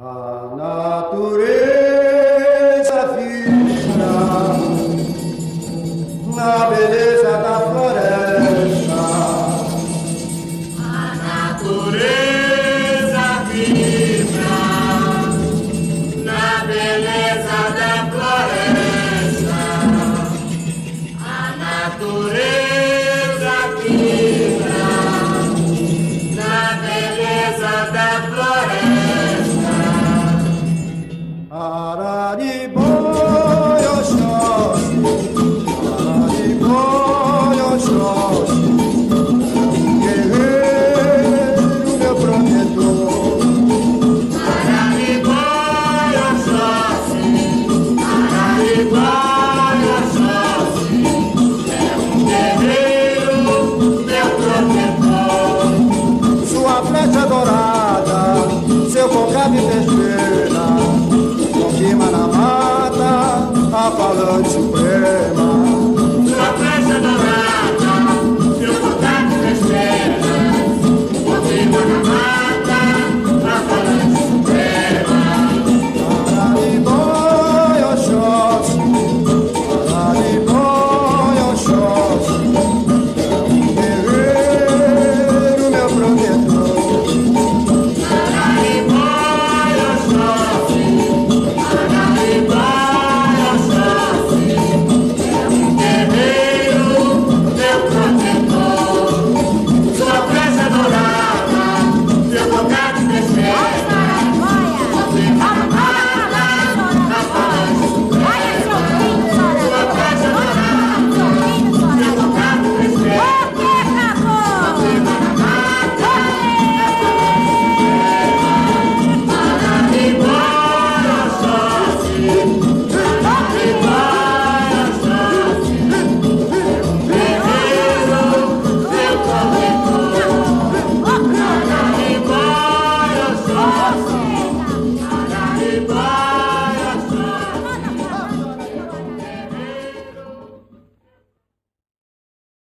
A natureza fina, na beleza da grave terceira, confirma na mata, a falante pé.